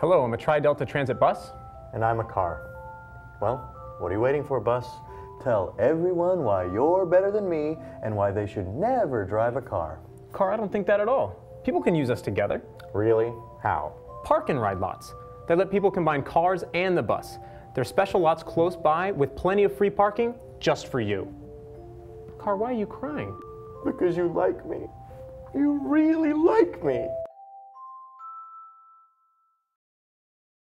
Hello, I'm a Tri Delta Transit bus. And I'm a car. Well, what are you waiting for, bus? Tell everyone why you're better than me and why they should never drive a car. Car, I don't think that at all. People can use us together. Really? How? Park and ride lots. They let people combine cars and the bus. There are special lots close by with plenty of free parking just for you. Car, why are you crying? Because you like me. You really like me.